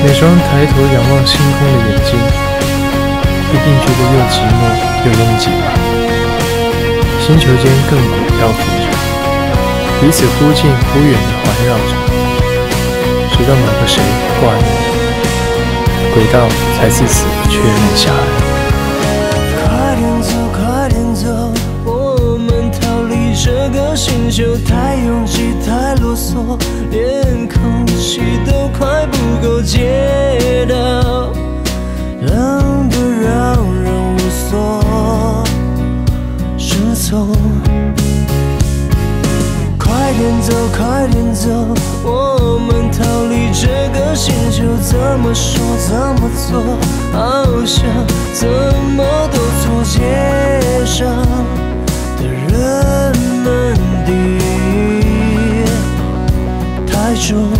每双抬头仰望星空的眼睛，一定觉得又寂寞又拥挤吧。星球间更远漂浮着，彼此忽近忽远地环绕着，直到某个谁挂念，轨道才自此确认下来。星球太拥挤，太啰嗦，连空气都快不够，街道冷得让人无所适从。快点走，快点走，我们逃离这个星球，怎么说怎么做，好像怎么都错解。toujours.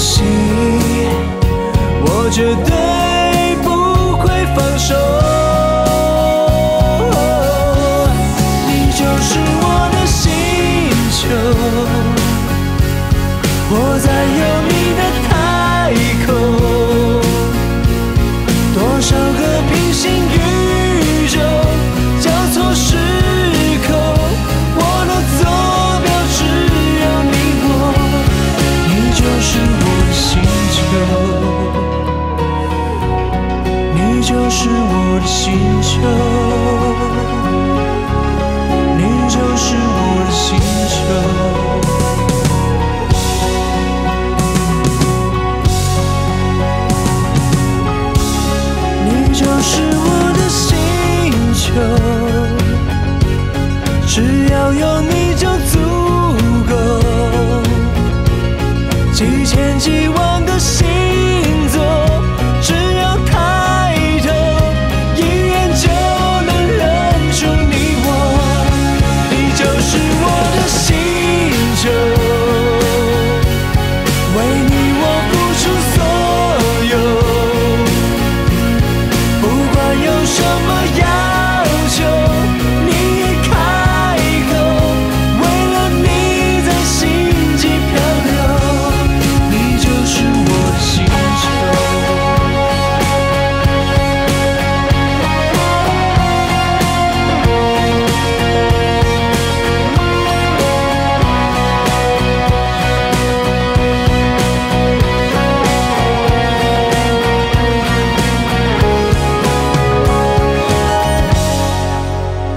心，我觉得。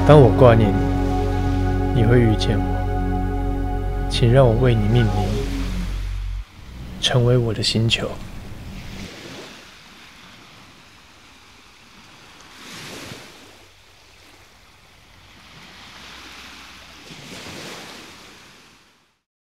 当我挂念你你会遇见我请让我为你命名成为我的星球。